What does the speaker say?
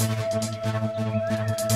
Música